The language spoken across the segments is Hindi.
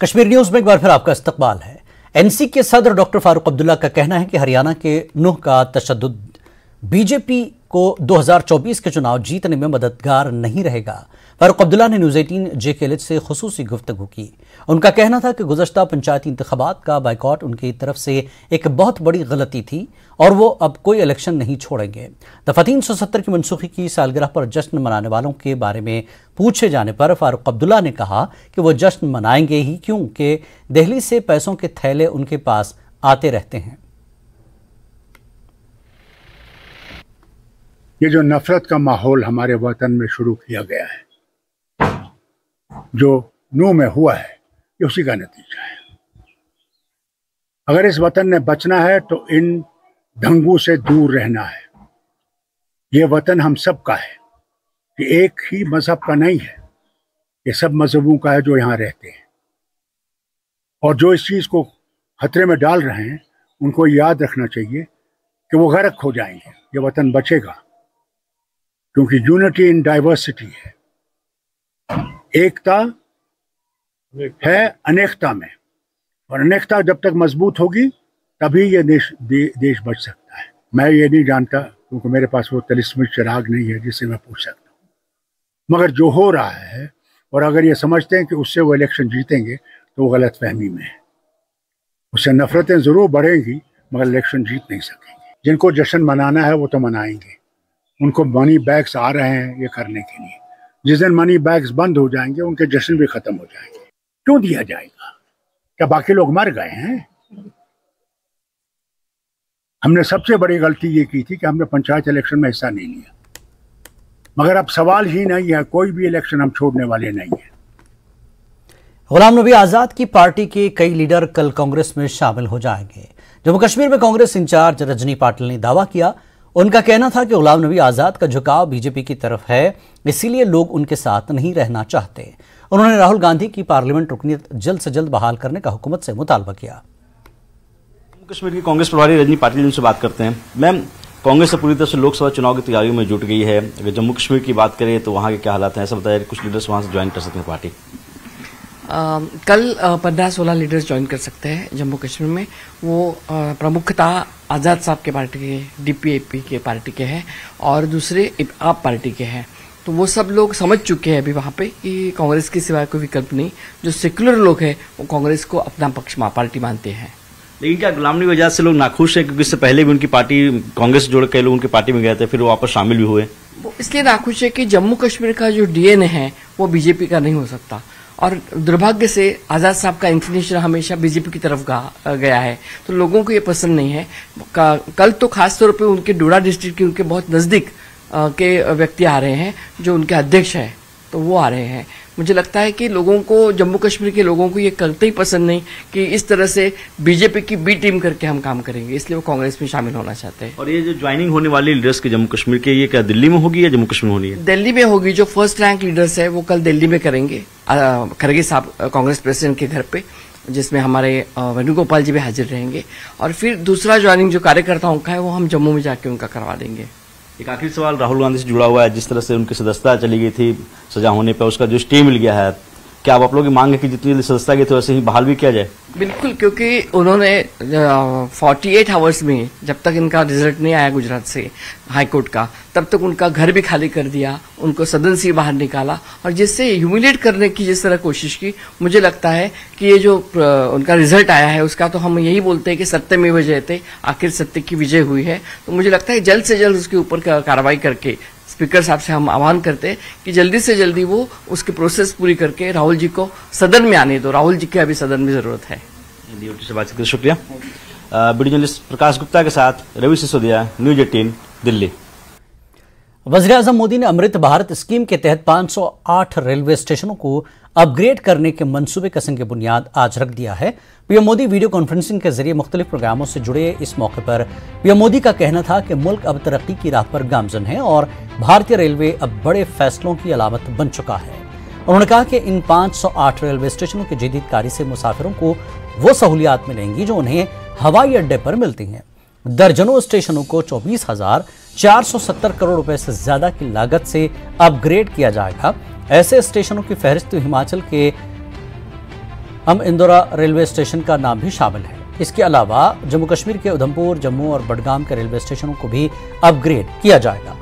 कश्मीर न्यूज़ में एक बार फिर आपका इस्तकबाल है। एनसी के सदर डॉक्टर फारूक अब्दुल्ला का कहना है कि हरियाणा के नुह का तशद बीजेपी को 2024 के चुनाव जीतने में मददगार नहीं रहेगा। फारूक अब्दुल्ला ने न्यूज़ एटीन जे के से खसूसी गुफ्तगु की। उनका कहना था कि गुजशत पंचायती इंतबात का बाइकआउट उनकी तरफ़ से एक बहुत बड़ी गलती थी और वो अब कोई इलेक्शन नहीं छोड़ेंगे। दफ़ा तीन सौ सत्तर की मनसूखी की सालगिरह पर जश्न मनाने वालों के बारे में पूछे जाने पर फारूक अब्दुल्ला ने कहा कि वो जश्न मनाएँगे ही क्योंकि दिल्ली से पैसों के थैले उनके पास आते रहते हैं। ये जो नफरत का माहौल हमारे वतन में शुरू किया गया है, जो नू में हुआ है, ये उसी का नतीजा है। अगर इस वतन ने बचना है तो इन ढंगू से दूर रहना है। ये वतन हम सब का है, कि एक ही मज़हब का नहीं है, ये सब मजहबों का है जो यहाँ रहते हैं। और जो इस चीज़ को खतरे में डाल रहे हैं, उनको याद रखना चाहिए कि वो गर्क हो जाएँगे, ये वतन बचेगा। क्योंकि यूनिटी इन डाइवर्सिटी है। एकता है अनेकता में। और अनेकता जब तक मज़बूत होगी तभी ये देश दे, देश बच सकता है। मैं ये नहीं जानता क्योंकि मेरे पास वो तलिस्मिक चिराग नहीं है जिससे मैं पूछ सकता हूँ। मगर जो हो रहा है और अगर ये समझते हैं कि उससे वो इलेक्शन जीतेंगे तो वो गलत फहमी में है। उससे नफरतें ज़रूर बढ़ेंगी मगर इलेक्शन जीत नहीं सकेंगे। जिनको जश्न मनाना है वो तो मनाएँगे। उनको मनी बैग्स आ रहे हैं ये करने के लिए। जिस दिन मनी बैग्स बंद हो जाएँगे, उनके जश्न भी खत्म हो जाएँगे। क्यों दिया जाएगा? क्या बाकी लोग मर गए हैं? हमने सबसे बड़ी गलती ये की थी कि हमने पंचायत इलेक्शन में हिस्सा नहीं लिया। मगर अब सवाल ही नहीं है, कोई भी इलेक्शन हम छोड़ने वाले नहीं है। गुलाम नबी आज़ाद की पार्टी के कई लीडर कल कांग्रेस में शामिल हो जाएँगे। जम्मू कश्मीर में कांग्रेस इंचार्ज रजनी पाटिल ने दावा किया उनका कहना था कि गुलाम नबी आज़ाद का झुकाव बीजेपी की तरफ़ है, इसीलिए लोग उनके साथ नहीं रहना चाहते। उन्होंने राहुल गांधी की पार्लियामेंट रुकनीत जल्द से जल्द बहाल करने का हुकूमत से मुतालबा किया। जम्मू कश्मीर की कांग्रेस प्रभारी रजनी पाटिल से बात करते हैं। मैम, कांग्रेस पूरी तरह से लोकसभा चुनाव की तैयारियों में जुट गई है। अगर जम्मू कश्मीर की बात करें तो वहाँ के क्या हालात हैं? ऐसा बताया कुछ लीडर्स वहाँ से ज्वाइन कर सकते हैं पार्टी। आ, कल पंद्रह सोलह लीडर्स ज्वाइन कर सकते हैं जम्मू कश्मीर में। वो प्रमुखता आज़ाद साहब के पार्टी के डीपीएपी के पार्टी के हैं और दूसरे आप पार्टी के हैं। तो वो सब लोग समझ चुके हैं अभी वहाँ पे कि कांग्रेस के सिवाय कोई विकल्प नहीं। जो सेक्युलर लोग हैं वो कांग्रेस को अपना पक्ष पार्टी मानते हैं। लेकिन क्या गुलाम नबी आज़ाद से लोग नाखुश हैं? क्योंकि इससे पहले भी उनकी पार्टी कांग्रेस जोड़ कई लोग उनकी पार्टी में गए थे फिर वो वापस शामिल भी हुए। वो इसलिए नाखुश है कि जम्मू कश्मीर का जो डीएनए है वो बीजेपी का नहीं हो सकता। और दुर्भाग्य से आज़ाद साहब का इंक्लिनेशन हमेशा बीजेपी की तरफ़ गया है। तो लोगों को ये पसंद नहीं है। कल तो खासतौर पर उनके डोडा डिस्ट्रिक्ट के उनके बहुत नज़दीक के व्यक्ति आ रहे हैं, जो उनके अध्यक्ष है। तो वो आ रहे हैं। मुझे लगता है कि लोगों को जम्मू कश्मीर के लोगों को ये करते ही पसंद नहीं कि इस तरह से बीजेपी की बी टीम करके हम काम करेंगे। इसलिए वो कांग्रेस में शामिल होना चाहते हैं। और ये जो ज्वाइनिंग होने वाली लीडर्स के जम्मू कश्मीर के ये क्या दिल्ली में होगी या जम्मू कश्मीर में होनी है? दिल्ली में होगी जो फ़र्स्ट रैंक लीडर्स है वो कल दिल्ली में करेंगे। खरगे साहब कांग्रेस प्रेसिडेंट के घर पे जिसमें हमारे वेणुगोपाल जी भी हाजिर रहेंगे। और फिर दूसरा ज्वाइनिंग जो कार्यकर्ताओं का है वो हम जम्मू में जाके उनका करवा देंगे। एक आखिरी सवाल राहुल गांधी से जुड़ा हुआ है। जिस तरह से उनकी सदस्यता चली गई थी, सजा होने पर उसका जो स्टे मिल गया है क्या आप लोगों की मांग है कि जितनी जल्दी सदस्यता गई थी वैसे ही बहाल भी किया जाए? बिल्कुल, क्योंकि उन्होंने फोर्टी एट आवर्स में, जब तक इनका रिज़ल्ट नहीं आया गुजरात से हाई कोर्ट का, तब तक उनका घर भी खाली कर दिया, उनको सदन से बाहर निकाला, और जिससे ह्यूमिलेट करने की जिस तरह कोशिश की, मुझे लगता है कि ये जो उनका रिज़ल्ट आया है, उसका तो हम यही बोलते हैं कि सत्य में विजय थे, आखिर सत्य की विजय हुई है तो मुझे लगता है जल्द से जल्द उसके ऊपर कार्रवाई करके स्पीकर साहब से हम आह्वान करते कि जल्दी से जल्दी वो उसकी प्रोसेस पूरी करके राहुल जी को सदन में आने दो। राहुल जी की अभी सदन में ज़रूरत है। शुक्रिया। वीडियो जर्नलिस्ट प्रकाश गुप्ता के साथ रवि सिसोदिया, न्यूज़ एटीन, दिल्ली। वज़ीर अजम मोदी ने अमृत भारत स्कीम के तहत 508 रेलवे स्टेशनों को अपग्रेड करने के मंसूबे की बुनियाद आज रख दिया है। पीएम मोदी वीडियो कॉन्फ्रेंसिंग के ज़रिए मुख्तलिफ़ प्रोग्रामों से जुड़े इस मौके पर पीएम मोदी का कहना था कि मुल्क अब तरक्की की राह पर गामजन है और भारतीय रेलवे अब बड़े फैसलों की अलामत बन चुका है। उन्होंने कहा कि इन 508 रेलवे स्टेशनों की जदीदकारी से मुसाफिरों को वो सहूलियात मिलेंगी जो उन्हें हवाई अड्डे पर मिलती हैं। दर्जनों स्टेशनों को चौबीस हज़ार चार सौ सत्तर करोड़ रुपए से ज़्यादा की लागत से अपग्रेड किया जाएगा। ऐसे स्टेशनों की फहरिस्त हिमाचल के हम इंदौरा रेलवे स्टेशन का नाम भी शामिल है। इसके अलावा जम्मू कश्मीर के उधमपुर, जम्मू और बडगाम के रेलवे स्टेशनों को भी अपग्रेड किया जाएगा।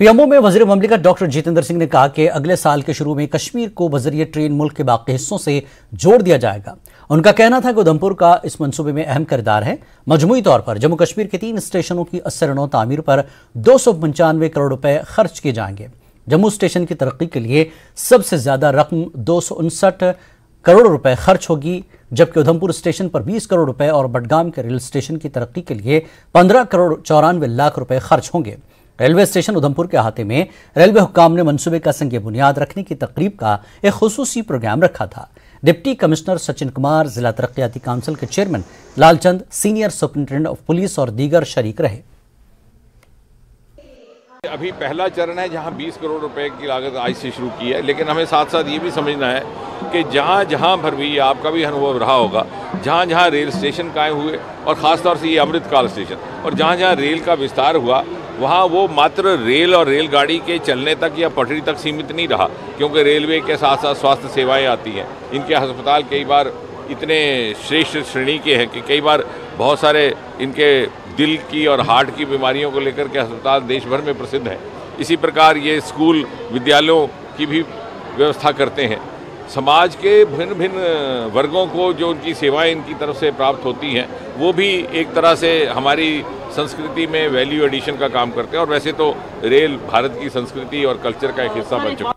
पीएमओ में वज़ीर ममलिकत डॉक्टर जितेंद्र सिंह ने कहा कि अगले साल के शुरू में कश्मीर को बजरिए ट्रेन मुल्क के बाकी हिस्सों से जोड़ दिया जाएगा। उनका कहना था कि उधमपुर का इस मंसूबे में अहम किरदार है। मजमूई तौर पर जम्मू कश्मीर के तीन स्टेशनों की असर तामीर पर दो सौ पंचानवे करोड़ रुपए खर्च किए जाएँगे। जम्मू स्टेशन की तरक्की के लिए सबसे ज़्यादा रकम दो सौ उनसठ करोड़ रुपए खर्च होगी, जबकि उधमपुर स्टेशन पर 20 करोड़ रुपए और बडगाम के रेल स्टेशन की तरक्की के लिए 15 करोड़ चौरानवे लाख रुपए खर्च होंगे। रेलवे स्टेशन उधमपुर के अहाते में रेलवे हुकाम ने मंसूबे का संग बुनियाद रखने की तकरीब का एक खसूसी प्रोग्राम रखा था। डिप्टी कमिश्नर सचिन कुमार, जिला तरक्याती काउंसिल के chairman Lalchand, senior superintendent of police और दीगर शरीक रहे। अभी पहला चरण है जहाँ 20 करोड़ रुपए की लागत आज से शुरू की है, लेकिन हमें साथ साथ ये भी समझना है कि जहाँ जहाँ पर भी आपका भी अनुभव रहा होगा, जहाँ जहाँ रेल स्टेशन कायम हुए, और ख़ासतौर से ये अमृतकाल स्टेशन, और जहाँ जहाँ रेल का विस्तार हुआ वहाँ वो मात्र रेल और रेलगाड़ी के चलने तक या पटरी तक सीमित नहीं रहा, क्योंकि रेलवे के साथ साथ स्वास्थ्य सेवाएँ आती हैं। इनके अस्पताल कई बार इतने श्रेष्ठ श्रेणी के हैं कि कई बार बहुत सारे इनके दिल की और हार्ट की बीमारियों को लेकर के अस्पताल देश भर में प्रसिद्ध हैं। इसी प्रकार ये स्कूल, विद्यालयों की भी व्यवस्था करते हैं। समाज के भिन्न भिन्न वर्गों को जो उनकी सेवाएँ इनकी तरफ़ से प्राप्त होती हैं, वो भी एक तरह से हमारी संस्कृति में वैल्यू एडिशन का काम करते हैं और वैसे तो रेल भारत की संस्कृति और कल्चर का एक हिस्सा बन चुका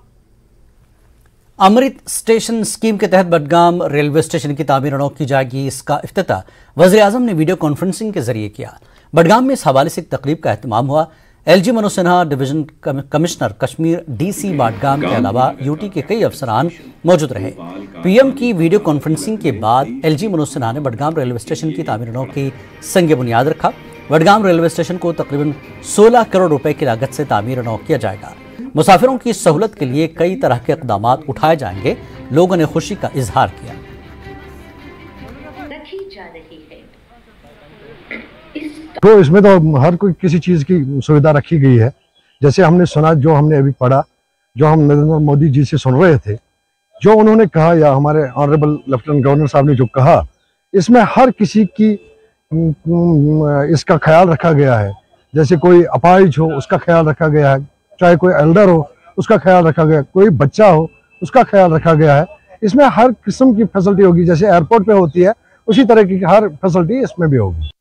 अमृत स्टेशन स्कीम के तहत बडगाम रेलवे स्टेशन की तामीर की जाएगी, इसका अफ्ताह वजी अजम ने वीडियो कॉन्फ्रेंसिंग के ज़रिए किया। बडगाम में इस हवाले से एक तकरीब का अहतमाम हुआ। LG Manoj Sinha, division commissioner Kashmir, DC Badgam के अलावा यूटी के कई अफसरान मौजूद रहे। पीएम की वीडियो कॉन्फ्रेंसिंग के बाद एलजी मनोज सिन्हा ने बडगाम रेलवे स्टेशन की तामीरों की संग बुनियाद रखा। बडगाम रेलवे स्टेशन को तकरीबन 16 करोड़ रुपए की लागत से तामीर नौ किया जाएगा। मुसाफिरों की सहूलत के लिए कई तरह के इकदाम उठाए जाएँगे लोगों ने खुशी का इजहार किया। तो इसमें तो हर कोई किसी चीज़ की सुविधा रखी गई है। जैसे हमने सुना जो हमने अभी पढ़ा जो हम नरेंद्र मोदी जी से सुन रहे थे जो उन्होंने कहा या हमारे ऑनरेबल लेफ्टिनेंट गवर्नर साहब ने जो कहा इसमें हर किसी की इसका ख्याल रखा गया है। जैसे कोई अपाइज हो, उसका ख्याल रखा गया है। चाहे कोई एल्डर हो, उसका ख्याल रखा गया कोई बच्चा हो, उसका ख्याल रखा गया है। इसमें हर किस्म की फैसिलिटी होगी। जैसे एयरपोर्ट पे होती है, उसी तरह की हर फैसिलिटी इसमें भी होगी।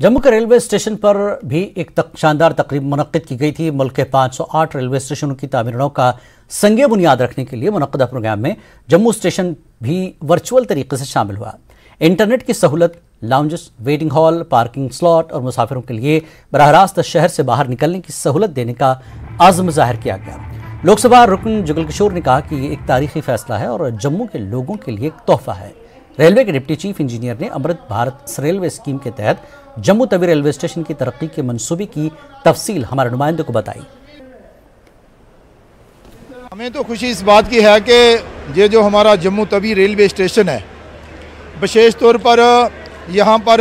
जम्मू के रेलवे स्टेशन पर भी एक तक, शानदार तकरीब मुनद की गई थी। मुल्क के 508 रेलवे स्टेशनों की तामीरों का संगे बुनियाद रखने के लिए मुनदा प्रोग्राम में जम्मू स्टेशन भी वर्चुअल तरीके से शामिल हुआ। इंटरनेट की सहूलत lounges waiting hall parking slot और मुसाफिरों के लिए बरह रास्त शहर से बाहर निकलने की सहूलत देने का आज़म ज़ाहिर किया गया। लोकसभा रुकन जुगल किशोर ने कहा कि ये एक तारीखी फैसला है और जम्मू के लोगों के लिए एक तोहफा है। रेलवे के डिप्टी चीफ इंजीनियर ने अमृत भारत रेलवे स्कीम के तहत जम्मू तवी रेलवे स्टेशन की तरक्की के मनसूबे की तफसील हमारे नुमाइंदे को बताई। हमें तो खुशी इस बात की है कि ये जो हमारा जम्मू तवी रेलवे स्टेशन है, विशेष तौर पर यहाँ पर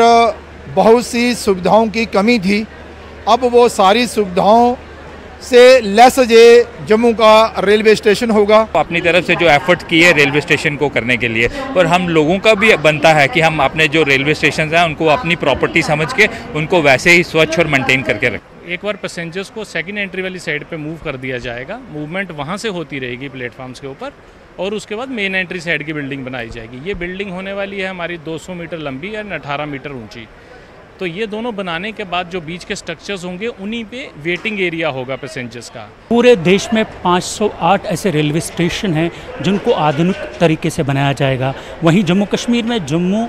बहुत सी सुविधाओं की कमी थी। अब वो सारी सुविधाओं से लेस ये जम्मू का रेलवे स्टेशन होगा। अपनी तरफ़ से जो एफर्ट किए रेलवे स्टेशन को करने के लिए, और हम लोगों का भी बनता है कि हम अपने जो रेलवे स्टेशन हैं, उनको अपनी प्रॉपर्टी समझ के उनको वैसे ही स्वच्छ और मेंटेन करके रखें। एक बार पैसेंजर्स को सेकंड एंट्री वाली साइड पे मूव कर दिया जाएगा। मूवमेंट वहाँ से होती रहेगी प्लेटफॉर्म्स के ऊपर और उसके बाद मेन एंट्री साइड की बिल्डिंग बनाई जाएगी। ये बिल्डिंग होने वाली है हमारी 200 मीटर लंबी एंड 18 मीटर ऊँची। तो ये दोनों बनाने के बाद जो बीच के स्ट्रक्चर्स होंगे, उन्हीं पे वेटिंग एरिया होगा पैसेंजर्स का। पूरे देश में 508 ऐसे रेलवे स्टेशन हैं जिनको आधुनिक तरीके से बनाया जाएगा। वहीं जम्मू कश्मीर में जम्मू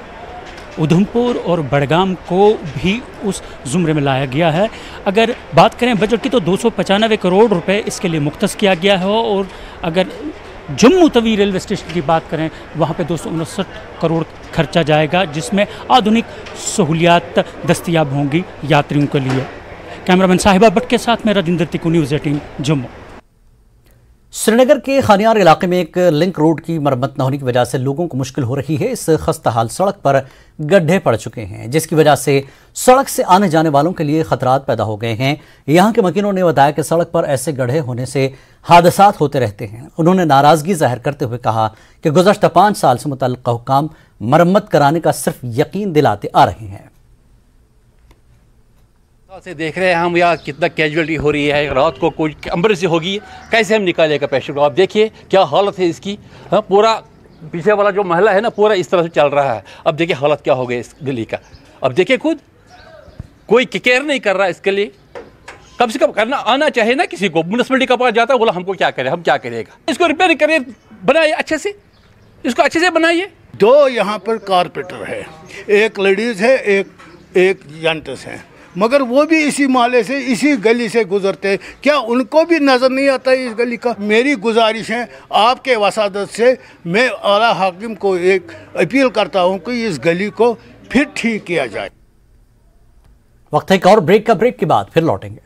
उधमपुर और बड़गाम को भी उस जुमरे में लाया गया है। अगर बात करें बजट की तो दो करोड़ रुपए इसके लिए मुख्त किया गया है और अगर जम्मू तवी रेलवे स्टेशन की बात करें, वहाँ पे दो सौ उनसठ करोड़ खर्चा जाएगा, जिसमें आधुनिक सहूलियात दस्तियाब होंगी यात्रियों के लिए। कैमरामैन साहिबा भट्ट के साथ मैं राजेंद्र तिकू न्यूज़ एटीन जम्मू। श्रीनगर के खानियार इलाके में एक लिंक रोड की मरम्मत न होने की वजह से लोगों को मुश्किल हो रही है। इस खस्ता हाल सड़क पर गड्ढे पड़ चुके हैं, जिसकी वजह से सड़क से आने जाने वालों के लिए खतरात पैदा हो गए हैं। यहाँ के मकीनों ने बताया कि सड़क पर ऐसे गड्ढे होने से हादसा होते रहते हैं। उन्होंने नाराज़गी ज़ाहिर करते हुए कहा कि गुजशत पाँच साल से मुतल हुकाम मरम्मत कराने का सिर्फ़ यकीन दिलाते आ रहे हैं। से देख रहे हैं हम यहाँ कितना कैजुअलिटी हो रही है, रात को कोई एंबुलेंस होगी, कैसे हम निकालेगा पेशेंट को? आप देखिए, क्या हालत है इसकी। हाँ पूरा पीछे वाला जो महला है ना, पूरा इस तरह से चल रहा है। अब देखिए हालत क्या हो गई इस गली का। अब देखिए खुद, कोई केयर नहीं कर रहा इसके लिए। कम से कम करना, आना चाहिए ना किसी को। म्यूनसिपलिटी का पास जाता है, बोला हमको क्या करें, हम क्या करेगा? इसको रिपेयर करिए, बनाइए अच्छे से। इसको अच्छे से बनाइए। दो यहाँ पर कारपेंटर है। एक लेडीज़ है, एक एक जेंट्स है। मगर वो भी इसी माले से, इसी गली से गुजरते। क्या उनको भी नज़र नहीं आता इस गली का? मेरी गुजारिश है, आपके वसादत से मैं अला हाकिम को एक अपील करता हूँ कि इस गली को फिर ठीक किया जाए। वक्त एक और ब्रेक का ब्रेक के बाद फिर लौटेंगे।